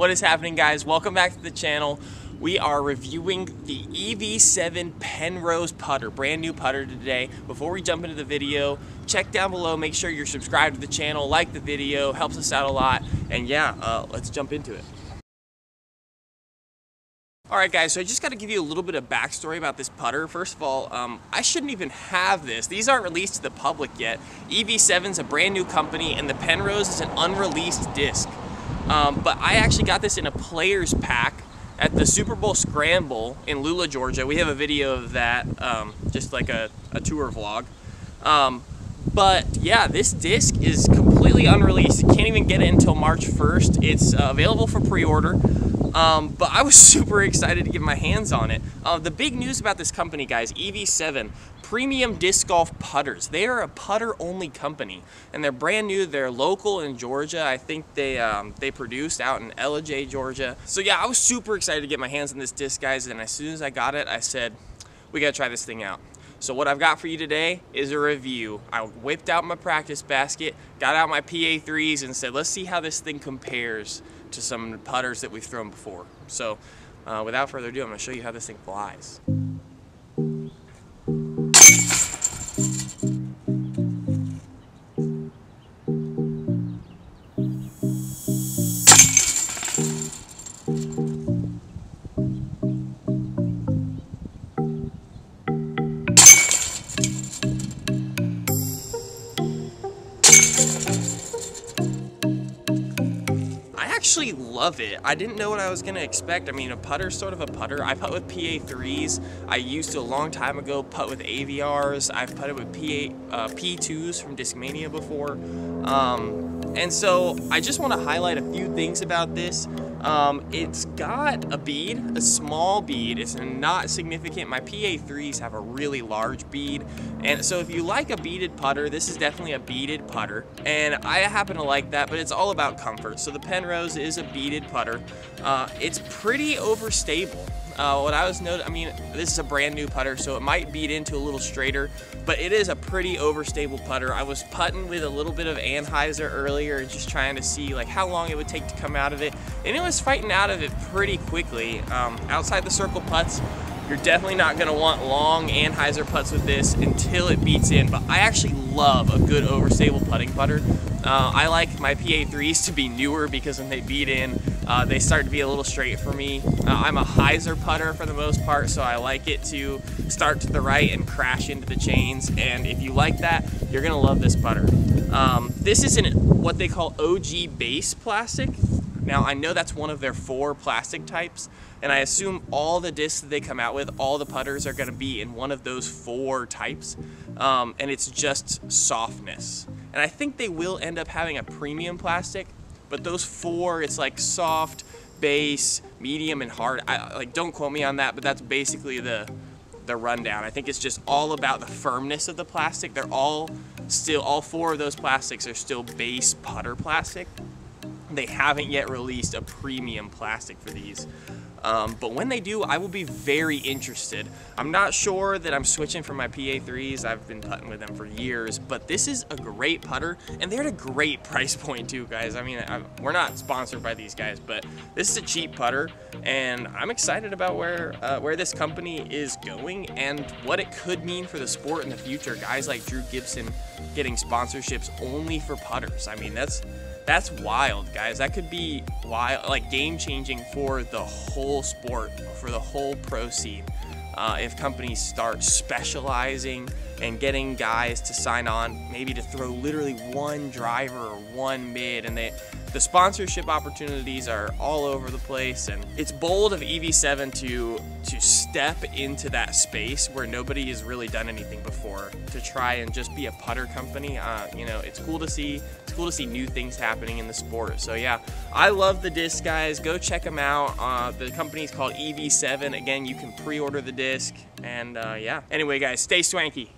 What is happening guys? Welcome back to the channel. We are reviewing the EV7 Penrose putter, brand new putter today. Before we jump into the video, check down below, make sure you're subscribed to the channel, like the video, helps us out a lot. And yeah, uh, let's jump into it. Alright guys, so I just got to give you a little bit of backstory about this putter. First of all, um, I shouldn't even have this. These aren't released to the public yet. EV7 is a brand new company and the Penrose is an unreleased disc. Um, but I actually got this in a player's pack at the Super Bowl Scramble in Lula, Georgia. We have a video of that, um, just like a, a tour vlog. Um, but yeah, this disc is completely unreleased. You can't even get it until March 1st. It's uh, available for pre-order. Um, but I was super excited to get my hands on it. Uh, the big news about this company, guys, EV7, Premium Disc Golf Putters. They are a putter-only company, and they're brand new. They're local in Georgia. I think they um, they produced out in Ellijay, Georgia. So yeah, I was super excited to get my hands on this disc, guys. And as soon as I got it, I said, we gotta try this thing out. So what I've got for you today is a review. I whipped out my practice basket, got out my PA3s and said, let's see how this thing compares to some putters that we've thrown before. So uh, without further ado, I'm gonna show you how this thing flies. Actually love it. I didn't know what I was gonna expect. I mean, a putter's sort of a putter. I putt with PA3s. I used to a long time ago putt with AVRs. I've putted with PA, uh, P2s from Discmania before. Um, and so I just wanna highlight a few things about this. Um, it's got a bead, a small bead. It's not significant. My PA3s have a really large bead. And so if you like a beaded putter, this is definitely a beaded putter. And I happen to like that, but it's all about comfort. So the Penrose is a beaded putter. Uh, it's pretty overstable. Uh, what I was noting, I mean, this is a brand new putter, so it might beat into a little straighter, but it is a pretty overstable putter. I was putting with a little bit of anhyzer earlier, just trying to see like how long it would take to come out of it, and it was fighting out of it pretty quickly. Um, outside the circle putts, you're definitely not gonna want long anhyzer putts with this until it beats in, but I actually love a good overstable putting putter. Uh, I like my PA3s to be newer because when they beat in, uh, they start to be a little straight for me. Uh, I'm a hyzer putter for the most part, so I like it to start to the right and crash into the chains. And if you like that, you're gonna love this putter. Um, this is an what they call OG base plastic. Now I know that's one of their four plastic types, and I assume all the discs that they come out with, all the putters are gonna be in one of those four types, um, and it's just softness. And I think they will end up having a premium plastic, but those four, it's like soft, base, medium, and hard. I, like, don't quote me on that, but that's basically the the rundown. I think it's just all about the firmness of the plastic. They're all still, all four of those plastics are still base putter plastic. They haven't yet released a premium plastic for these. Um, but when they do, I will be very interested. I'm not sure that I'm switching from my PA3s. I've been putting with them for years, but this is a great putter, and they're at a great price point too, guys. I mean, I, we're not sponsored by these guys, but this is a cheap putter, and I'm excited about where uh, where this company is going and what it could mean for the sport in the future. Guys like Drew Gibson getting sponsorships only for putters. I mean, that's that's wild, guys. That could be wild, like game changing for the whole sport, for the whole pro scene. Uh, if companies start specializing and getting guys to sign on, maybe to throw literally one driver or one mid, and they the sponsorship opportunities are all over the place, and it's bold of EV7 to to step into that space where nobody has really done anything before to try and just be a putter company. Uh, you know, it's cool to see. It's cool to see new things happening in the sport. So yeah, I love the disc, guys. Go check them out. Uh, the company's called EV7. Again, you can pre-order the disc, and uh, yeah. Anyway, guys, stay swanky.